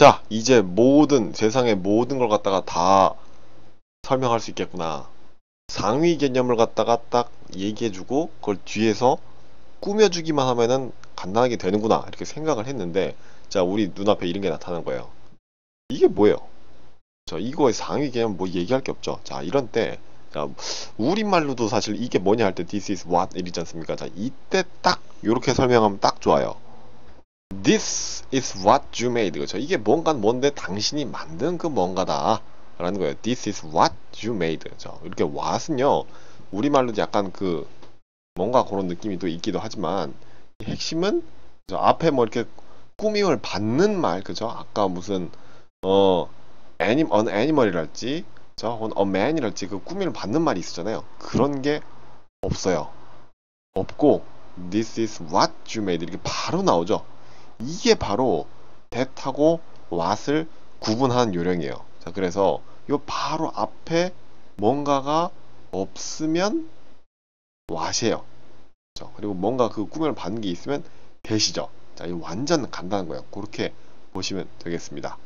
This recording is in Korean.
자, 이제 모든 세상의 모든 걸 갖다가 다 설명할 수 있겠구나. 상위 개념을 갖다가 딱 얘기해주고 그걸 뒤에서 꾸며주기만 하면은 간단하게 되는구나 이렇게 생각을 했는데 자 우리 눈앞에 이런 게 나타난 거예요. 이게 뭐예요? 자 이거의 상위 개념 뭐 얘기할 게 없죠. 자 이런 때 자, 우리말로도 사실 이게 뭐냐 할 때 this is what 이러지 않습니까? 자 이때 딱 이렇게 설명하면 딱 좋아요. This is what you made. 그렇죠? 이게 뭔가 뭔데 당신이 만든 그 뭔가다. 라는 거예요. This is what you made. 그렇죠? 이렇게 what은요. 우리말로도 약간 그 뭔가 그런 느낌이 또 있기도 하지만 핵심은 앞에 뭐 이렇게 꾸밈을 받는 말 그죠? 아까 무슨 어 애니 언 애니멀이랄지 저 혹은 man이랄지 그 꾸밈을 받는 말이 있었잖아요. 그런 게 없어요. 없고 this is what you made 이렇게 바로 나오죠. 이게 바로 that하고 what을 구분하는 요령이에요. 자, 그래서 요 바로 앞에 뭔가가 없으면 what이에요. 그렇죠? 그리고 뭔가 그 꾸며을 받는 게 있으면 that이죠. 자, 이 완전 간단한 거예요. 그렇게 보시면 되겠습니다.